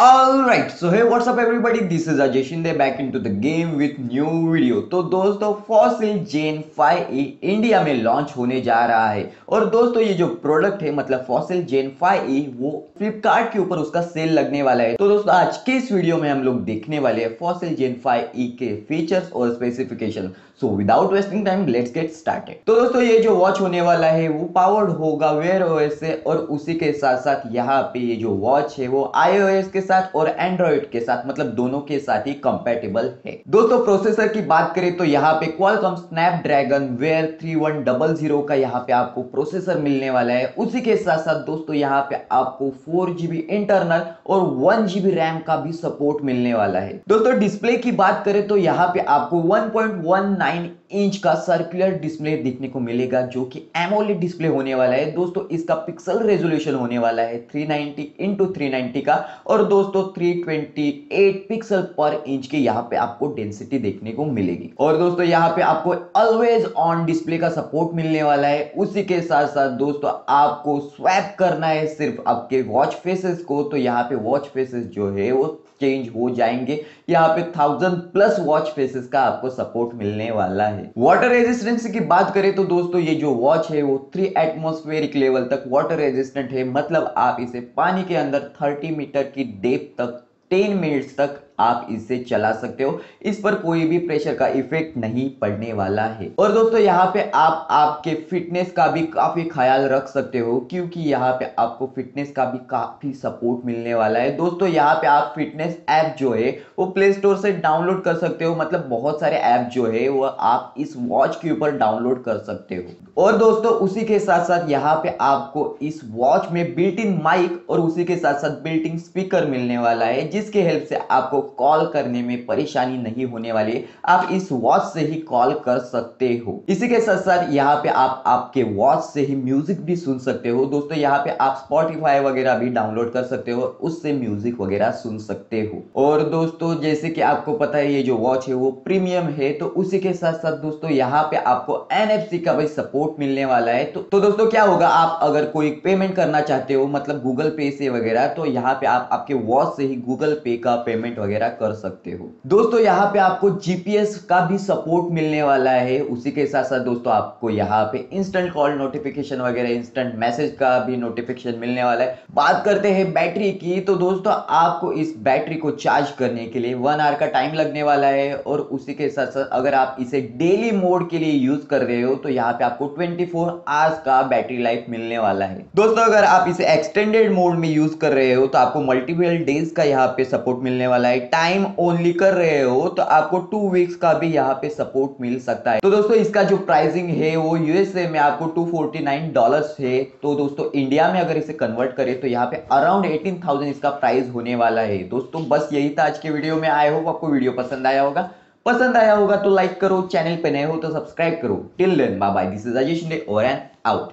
Alright, so hey what's up everybody? This is Ajay Shinde back into the game with new video. तो दोस्तों Fossil Gen 5e India में launch होने जा रहा है। और दोस्तों ये जो प्रोडक्ट है मतलब फॉसिल जेन 5e वो फ्लिपकार्ट के ऊपर उसका सेल लगने वाला है। तो दोस्तों आज के इस वीडियो में हम लोग देखने वाले हैं फॉसिल जेन 5e के फीचर्स और specification so without wasting time let's get started तो दोस्तों ये जो वॉच होने वाला है वो पावर्ड होगा वेयर ओएस से और उसी के साथ साथ यहाँ पे ये जो वॉच है वो आईओएस के साथ और एंड्रॉइड के साथ मतलब दोनों के साथ ही कंपेटेबल है। दोस्तों प्रोसेसर की बात करें तो यहाँ पे क्वालकॉम स्नैपड्रैगन वेयर 3100 का यहाँ पे आपको प्रोसेसर मिलने वाला है। उसी के साथ साथ दोस्तों, यहाँ पे आपको फोर जीबी इंटरनल और वन जीबी रैम का भी सपोर्ट मिलने वाला है। दोस्तों डिस्प्ले की बात करें तो यहाँ पे आपको 1.19 इंच का सर्कुलर डिस्प्ले देखने को मिलेगा, जो कि एमोलेड डिस्प्ले होने वाला है। दोस्तों, इसका पिक्सल रेजोल्यूशन होने वाला है 390 नाइनटी इंटू थ्री का। और दोस्तों 328 पिक्सल पर इंच की यहाँ पे आपको डेंसिटी देखने को मिलेगी। और दोस्तों, यहाँ पे आपको ऑलवेज ऑन डिस्प्ले का सपोर्ट मिलने वाला है। उसी के साथ साथ दोस्तों, आपको स्वैप करना है सिर्फ़ आपके वॉच फेसेस को। तो यहाँ पे वॉच फेसेस जो है, वो चेंज हो जाएँगे। यहाँ पे थाउज़ेंड प्लस वॉच फेसेस का आपको सपोर्ट मिलने वाला है। वाटर रेजिस्टेंस की बात करें तो दोस्तों, ये जो वॉच है, वो थ्री एटमोस्फेरिक लेवल तक वाटर रेजिस्टेंट है। मतलब आप इसे पानी के अंदर 30 मीटर की डेप तक 10 मिनट्स तक आप इसे चला सकते हो। इस पर कोई भी प्रेशर का इफ़ेक्ट नहीं पड़ने वाला है। और दोस्तों, यहाँ पे आप आपके फिटनेस का भी काफ़ी ख्याल रख सकते हो, क्योंकि यहाँ पे आपको फिटनेस का भी काफ़ी सपोर्ट मिलने वाला है। दोस्तों, यहाँ पे आप फिटनेस ऐप जो है, वो प्ले स्टोर से डाउनलोड कर सकते हो। मतलब बहुत सारे ऐप जो है, वो आप इस वॉच के ऊपर डाउनलोड कर सकते हो। और दोस्तों, उसी के साथ साथ यहाँ पे आपको इस वॉच में बिल्ट इन माइक और उसी के साथ साथ बिल्ट इन स्पीकर मिलने वाला है जिसके हेल्प से आपको कॉल करने में परेशानी नहीं होने वाली आप इस वॉच से ही कॉल कर सकते हो। इसी के साथ साथ यहाँ पे आप आपके वॉच से ही म्यूज़िक भी सुन सकते हो। दोस्तों यहाँ पे आप स्पॉटिफाई वगैरह भी डाउनलोड कर सकते हो उससे म्यूज़िक वगैरह सुन सकते हो। और दोस्तों जैसे कि आपको पता है ये जो वॉच है वो प्रीमियम है तो उसी के साथ साथ दोस्तों यहाँ पे आपको NFC का भाई सपोर्ट मिलने वाला है। तो, तो दोस्तों क्या होगा? आप अगर कोई पेमेंट करना चाहते हो मतलब गूगल पे से वगैरह तो यहाँ पे आप आपके वॉच से ही गूगल पे का पेमेंट वगैरह कर सकते हो। दोस्तों, यहाँ पे आपको जीपीएस का भी सपोर्ट मिलने वाला है। उसी के साथ साथ दोस्तों, आपको यहाँ पे इंस्टेंट कॉल नोटिफिकेशन वगैरह इंस्टेंट मैसेज का भी नोटिफिकेशन मिलने वाला है। बात करते हैं बैटरी की। तो दोस्तों, आपको इस बैटरी को चार्ज करने के लिए वन आवर का टाइम लगने वाला है। और उसी के साथ साथ अगर आप इसे डेली मोड के लिए यूज़ कर रहे हो तो यहाँ पे आपको 24 फोर आवर्स का बैटरी लाइफ मिलने वाला है। दोस्तों, अगर आप इसे एक्सटेंडेड मोड में यूज़ कर रहे हो तो आपको मल्टीपल डेज़ का यहाँ पे सपोर्ट मिलने वाला है। टाइम ओनली कर रहे हो तो आपको टू वीक्स का भी यहाँ पे सपोर्ट मिल सकता है। तो दोस्तों, इसका जो प्राइसिंग है, वो यूएसए में आपको टू फोर्टी नाइन डॉलर है। तो दोस्तों इंडिया में अगर इसे कन्वर्ट करें तो यहाँ पे अराउंड एटीन थाउज़ेंड इसका प्राइस होने वाला है। दोस्तों, बस यही था आज के वीडियो में। आए हो आपको वीडियो पसंद आया होगा। पसंद आया होगा तो लाइक करो चैनल पे नए हो तो सब्सक्राइब करो। Till then bye bye this is Ajay Shinde और एन आउट